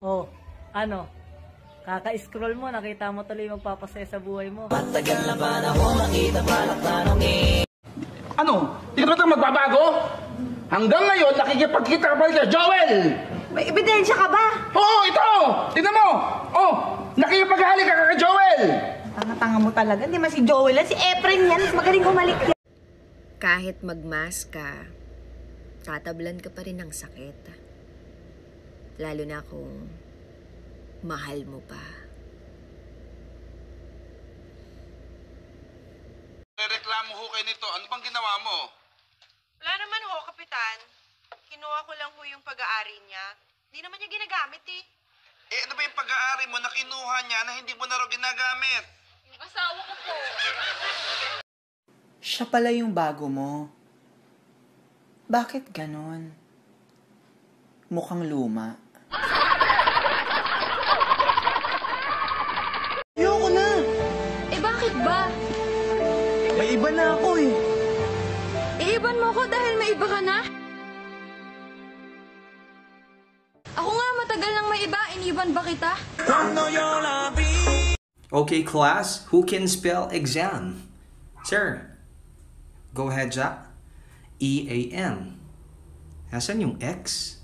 Oh, ano? Kaka-scroll mo, nakita mo tuloy magpapasaya sa buhay mo. Ano? Di ka ba ito magbabago? Hanggang ngayon, nakikipagkita ka pa rin kay Joel! May ebidensya ka ba? Oo, ito! Tingnan mo! Oh, nakikipaghali ka kay Joel! Tanga-tanga mo talaga. Hindi man si Joel yan. Si Efren yan. Mas magaling humalik yan. Kahit magmask ka, tatablan ka pa rin ng sakit. Lalo na kung mahal mo pa. Reklamo ho kayo nito. Ano bang ginawa mo? Wala naman ho, Kapitan. Kinuha ko lang ho yung pag-aari niya. Hindi naman niya ginagamit eh. Eh, ano ba yung pag-aari mo na kinuha niya na hindi mo na raw ginagamit? Yung asawa ko po. Siya pala yung bago mo. Bakit ganon? Mukhang luma. May iba na ako eh. Iiban mo ko dahil may iba ka na? Ako nga matagal nang may iba, iniban ba kita? Okay, class, who can spell exam? Sir, go ahead, Jack. E-A-N. Nasaan yung X?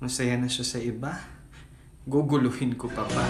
Masaya na siya sa iba. Guguluhin ko pa ba?